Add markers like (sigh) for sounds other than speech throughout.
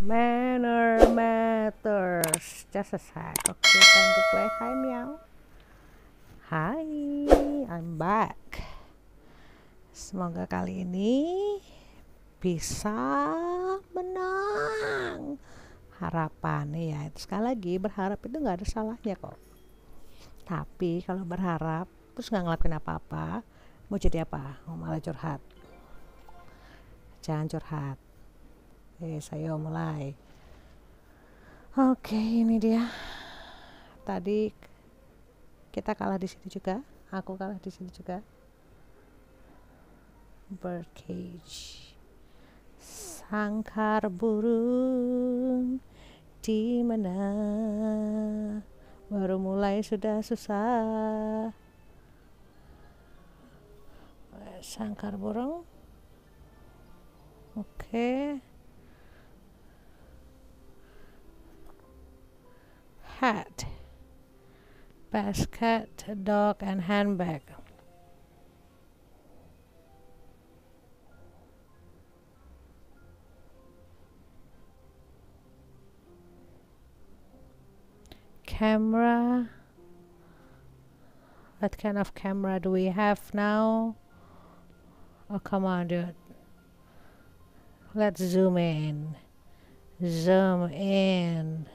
Manner matters. Just a sec. Okay, time to play. Hi, meow. Hi, I'm back. Semoga kali ini bisa menang. Harapan ya. Sekali lagi berharap itu nggak ada salahnya kok. Tapi kalau berharap terus nggak ngelakuin apa-apa, mau jadi apa? Mau malah curhat. Jangan curhat. Oke, saya mulai. Oke, ini dia. Tadi kita kalah di sini juga. Aku kalah di sini juga. Birdcage. Sangkar burung di mana baru mulai sudah susah. Sangkar burung. Oke. Okay. Hat. Basket, dog, and handbag. Camera. What kind of camera do we have now? Oh, come on, dude. Let's zoom in. Zoom in.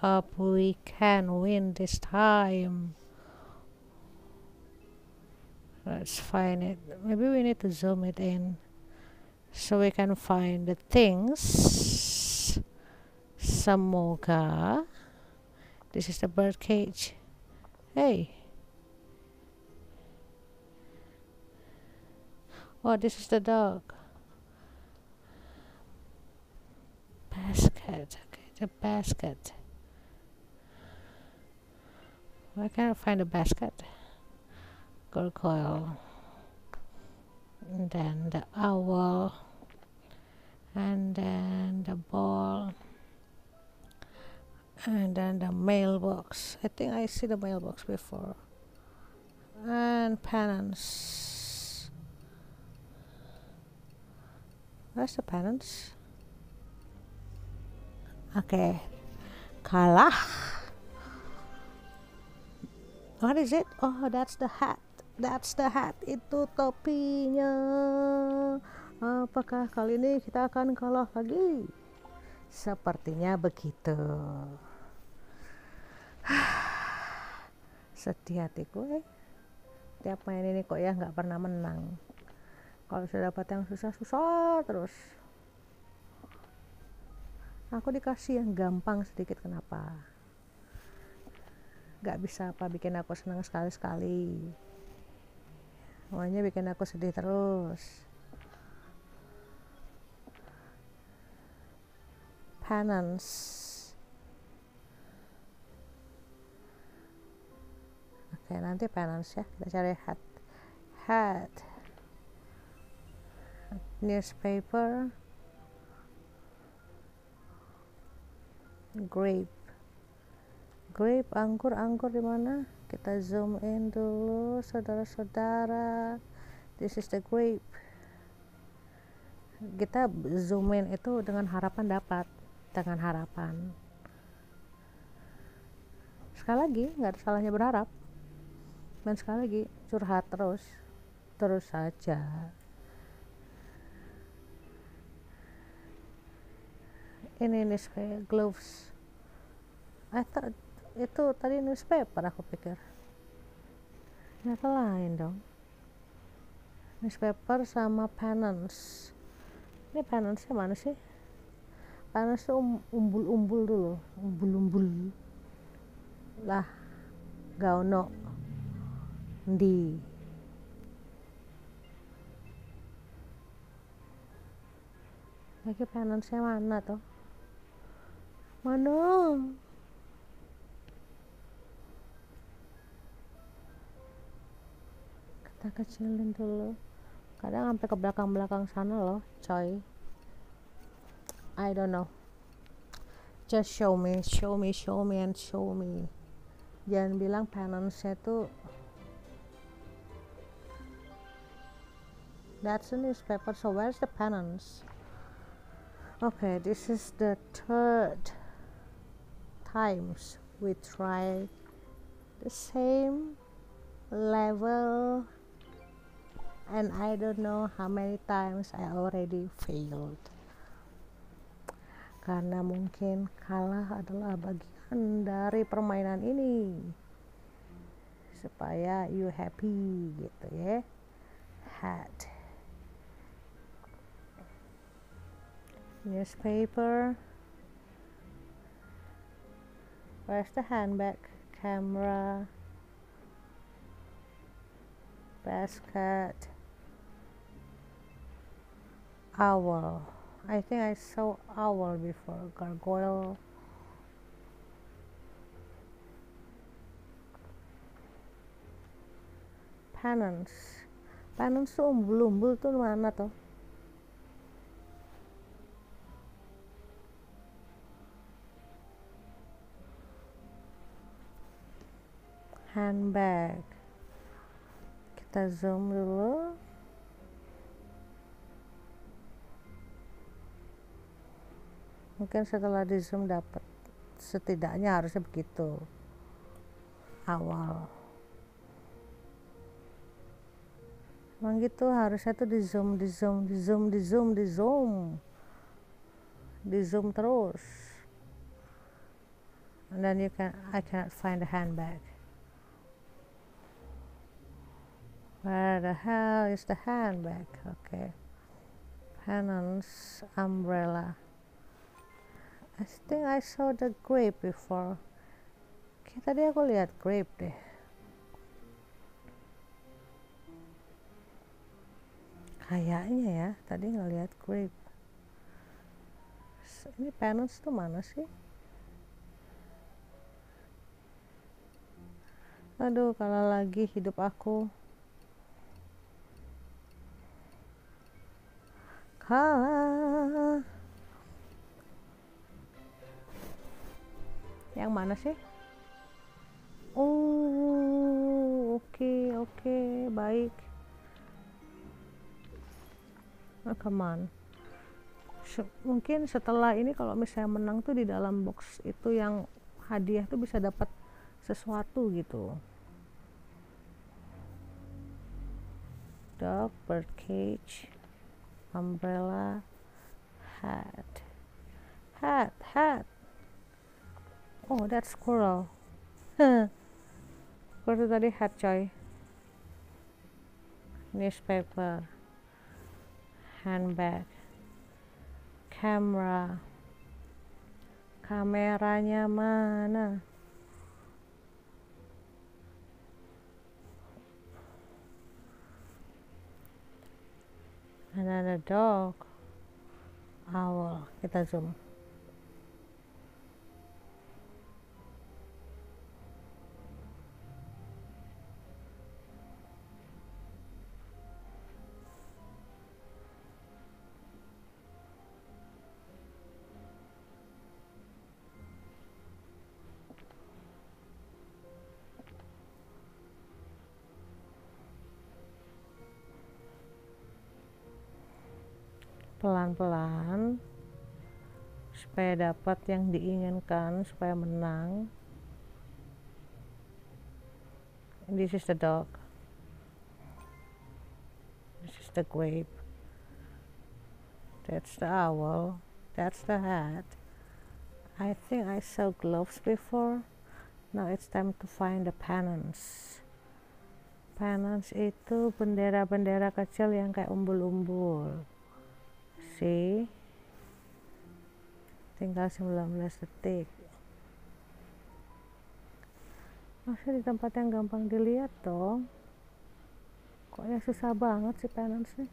Hope we can win this time. Let's find it. Maybe we need to zoom it in so we can find the things. Samoga. This is the bird cage. Hey. Oh, this is the dog. Basket. Okay, the basket. Why can't I find a basket? Gargoyle. And then the owl. And then the ball. And then the mailbox. I think I see the mailbox before. And penance. Where's the penance? Okay. Kalah. What is it? Oh, that's the hat. That's the hat. Itu topinya. Apakah kali ini kita akan kalah lagi? Sepertinya begitu. (sighs) Sedih hatiku eh. Tiap main ini kok ya nggak pernah menang. Kalau sudah dapat yang susah-susah terus. Aku dikasih yang gampang sedikit kenapa? Gak bisa apa bikin aku senang sekali-sekali. Pokoknya bikin aku sedih terus. Penance. Oke, nanti penance ya. Kita cari hat. Hat. Newspaper. Grape. Grape, anggur, anggur di mana? Kita zoom in dulu, saudara-saudara. This is the grape. Kita zoom in itu dengan harapan dapat, dengan harapan. Sekali lagi, nggak ada salahnya berharap. Dan sekali lagi, curhat terus, terus saja. Ini nih gloves. I thought itu tadi newspaper aku pikir. Ternyata lain dong. Newspaper sama penance. Ini penance mana sih? Penance tuh um, umbul-umbul dulu. Umbul-umbul. Lah gauno di lagi penance mana tuh mana kita kecilin dulu kadang sampai ke belakang-belakang sana loh coy. I don't know. Just show me show me show me and show me. Jangan bilang penance tuh that's a newspaper so where's the penance okay this is the third times we try the same level and I don't know how many times I already failed. Karena mungkin kalah adalah bagian dari permainan ini. Supaya you happy gitu ya. Hat. Newspaper. Where's the handbag? Camera. Basket owl. I think I saw owl before gargoyle. Penance. Penance tuh umbul-umbul tuh mana tuh? Handbag. Kita zoom dulu mungkin setelah di zoom dapat setidaknya harusnya begitu. Awal. Emang gitu harusnya tuh di zoom di zoom di zoom di zoom di zoom. Di zoom terus. And then you can I cannot find the handbag. Where the hell is the handbag? Okay. Penance umbrella I think I saw the grape before. Kayak tadi aku lihat grape deh. Kayaknya ya, tadi ngelihat grape. Ini penance tuh mana sih? Aduh, kalau lagi hidup aku. Kalah. Yang mana sih? Oh oke okay, oke okay, baik. Oh, come on. Mungkin setelah ini kalau misalnya menang tuh di dalam box itu yang hadiah tuh bisa dapat sesuatu gitu. Dog bird cage umbrella hat. Hat hat oh that's squirrel squirrel (laughs) tadi hat coy. Newspaper. Handbag. Camera. Kameranya mana? Another dog. Owl. Kita zoom pelan-pelan supaya dapat yang diinginkan supaya menang. This is the dog. This is the grape. That's the owl. That's the hat. I think I saw gloves before. Now it's time to find the pennants. Pennants itu bendera-bendera kecil yang kayak umbul-umbul sih tinggal 19 detik. Masih di tempat yang gampang dilihat dong. Kok ya susah banget sih penance nih?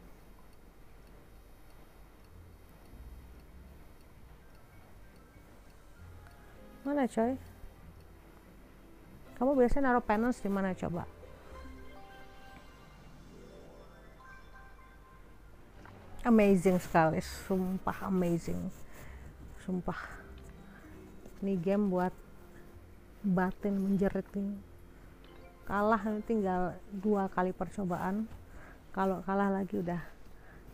Mana coy? Kamu biasanya naruh penance di mana coba amazing sekali sumpah amazing. Sumpah. Ini game buat batin menjerit ini. Kalah tinggal dua kali percobaan. Kalau kalah lagi udah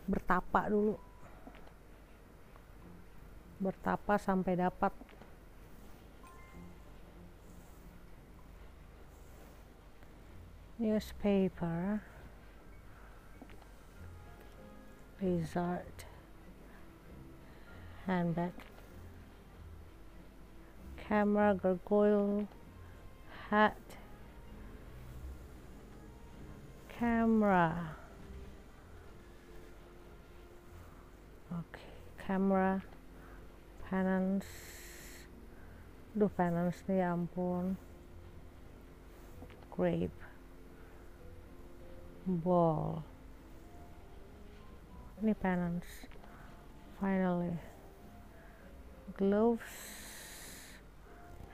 bertapa dulu. Bertapa sampai dapat. Newspaper resort handbag camera gargoyle hat. Camera. Okay camera. Penance do penance nih ya grape. Ball ini finally. Gloves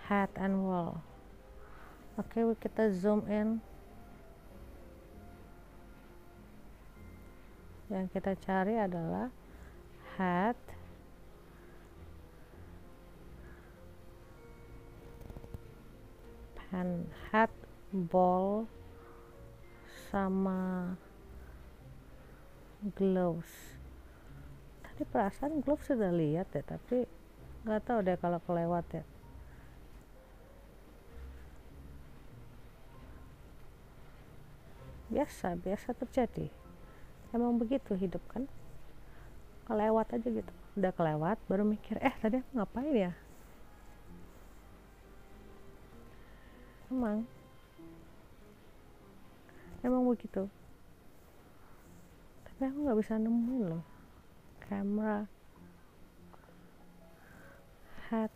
hat and wall. Oke okay, kita zoom in. Yang kita cari adalah hat pen hat ball sama gloves. Tadi perasaan gloves sudah lihat ya tapi nggak tahu deh kalau kelewat ya. Biasa biasa terjadi. Emang begitu hidup kan? Kelewat aja gitu. Udah kelewat baru mikir eh tadi aku ngapain ya? Emang. Emang begitu tapi aku nggak bisa nemuin loh. Kamera. Hat.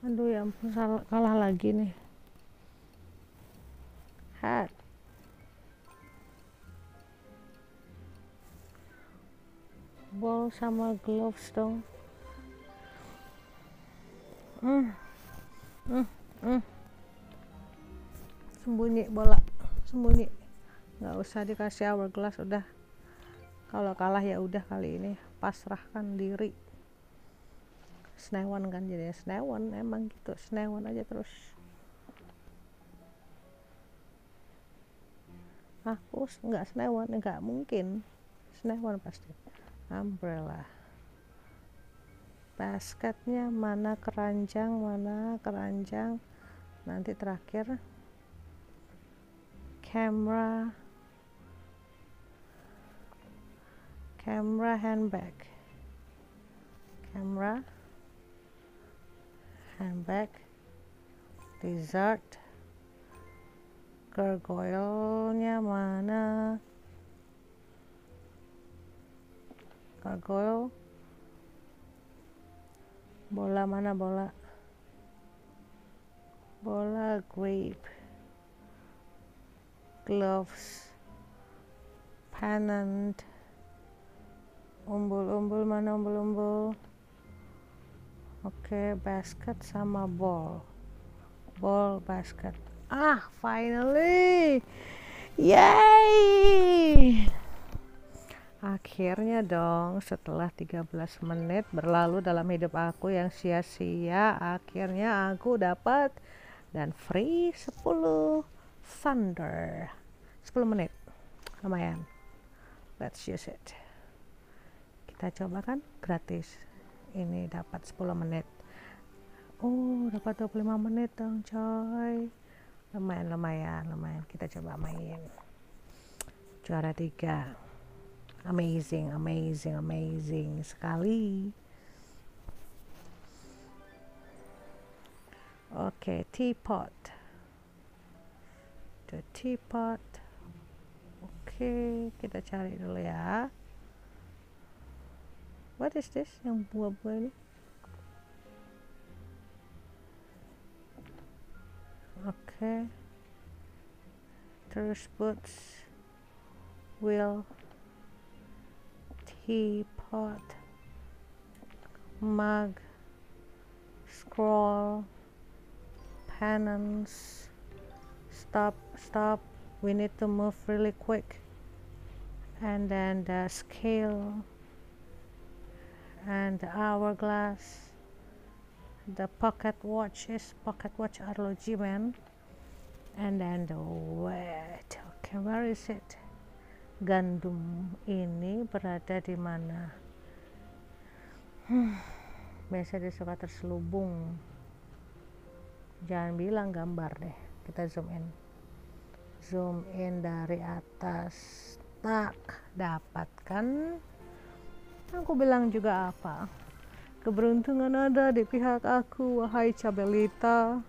Aduh ya ampun kalah lagi nih. Hat. Ball sama gloves dong. Hmm. Hmm. Hmm. sembunyi bola. Sembunyi nggak usah dikasih hourglass udah. Kalau kalah ya udah kali ini pasrahkan diri. Senewan kan jadi senewan emang gitu. Senewan aja terus. Aku nggak senewan nggak mungkin. Senewan pasti. Umbrella. Basketnya mana keranjang mana keranjang. Nanti terakhir. Camera camera handbag. Camera handbag. Dessert. Gargoyle-nya mana? Gargoyle. Bola mana bola? Bola grape. Gloves. Pennant umbul-umbul mana umbul-umbul? Oke okay, basket sama ball. Ball basket. Ah finally! Yay! Akhirnya dong setelah 13 menit berlalu dalam hidup aku yang sia-sia akhirnya aku dapat dan free 10 thunder. 10 menit. Lumayan. Let's use it kita coba kan gratis. Ini dapat 10 menit. Oh dapat 25 menit dong coy. Lumayan lumayan lumayan. Kita coba main. Juara tiga. Amazing amazing amazing sekali. Oke okay, teapot. The teapot. Oke okay, kita cari dulu ya what is this ini oke okay. terus boots. Wheel teapot. Mug. Scroll. Pennants. Stop stop. We need to move really quick. And then the scale and the hourglass the pocket watch is pocket watch arloji man and then the weight okay where is it? Gandum ini berada di mana? Biasa dia suka terselubung. Jangan bilang gambar deh kita zoom in. Zoom in dari atas. Tak dapatkan aku bilang juga apa? Keberuntungan ada di pihak aku wahai Cabelita.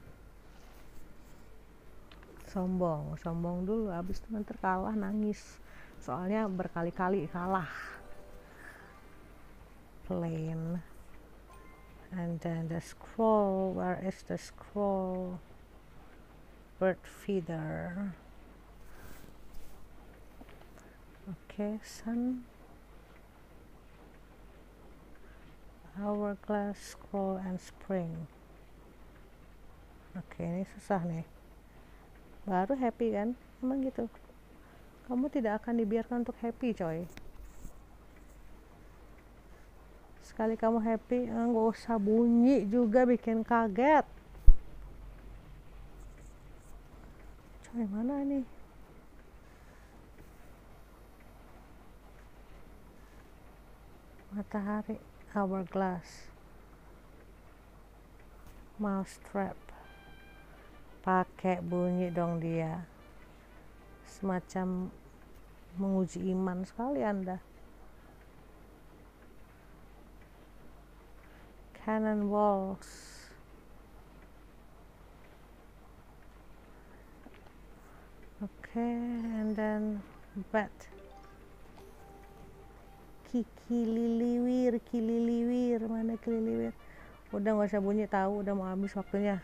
Sombong sombong dulu. Habis itu terkalah nangis. Soalnya berkali-kali kalah. Plain. And then the scroll where is the scroll? Bird feeder. Okay sun hourglass scroll and spring. Oke ini susah nih. Baru happy kan? Emang gitu. Kamu tidak akan dibiarkan untuk happy coy. Sekali kamu happy eh, nggak usah bunyi juga bikin kaget. Coy mana nih matahari hourglass mouse trap pakai bunyi dong dia semacam menguji iman sekali anda cannon walls. Okay, and then bat. Kiki liliwir, kililiwir, mana kililiwir? Udah nggak usah bunyi tahu, udah mau habis waktunya.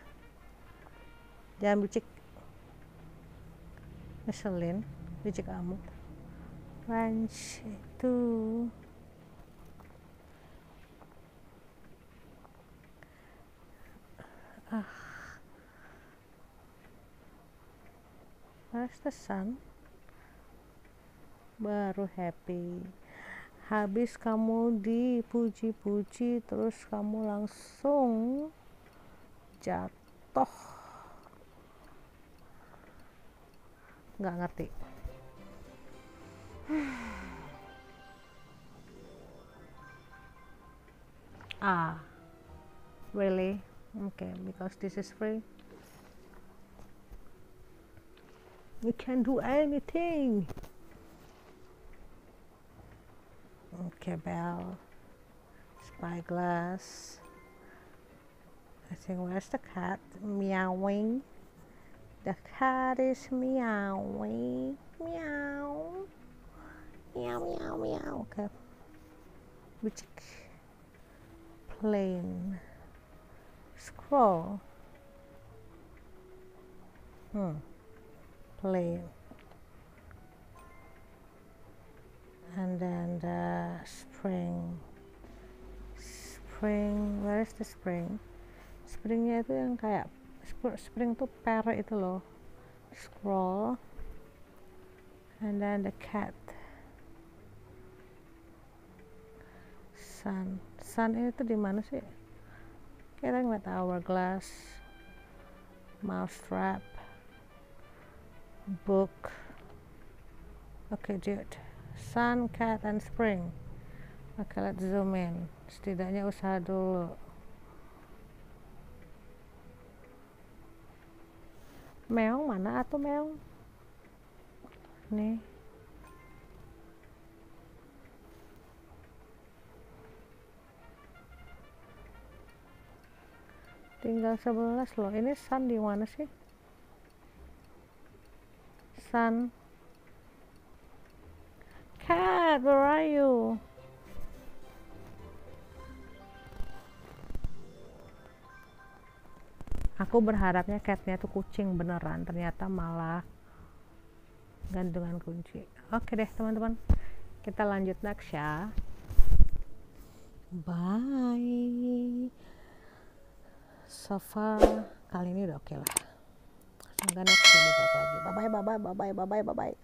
Jangan bicik. Ngeselin, bicik kamu. Ranch itu. ah where's the sun baru happy habis kamu dipuji-puji terus kamu langsung jatuh. Nggak ngerti. (sighs) Ah really? Okay because this is free. You can do anything okay bell spyglass. I think where's the cat? Meowing. The cat is meowing. Meow. Meow meow meow. Okay. Which plane? Scroll. Hmm. Play and then the spring. Spring where is the spring? Springnya itu yang kayak spring tuh parrot itu loh. Scroll. And then the cat. Sun. Sun itu di mana sih? Kita ngeliat hourglass. Mousetrap book. Okay, dude sun cat and spring. Oke let's zoom in. Setidaknya usaha dulu. Meong mana atau meong? Nih. Tinggal 11 loh. Ini sun di mana sih? Sun Dad, where are you? Aku berharapnya catnya tuh kucing beneran, ternyata malah gantungan kunci. Oke deh teman-teman, kita lanjut next ya. Bye. Sofa kali ini udah oke okay lah. Semoga next lebih baik lagi. Bye bye bye bye bye bye bye bye.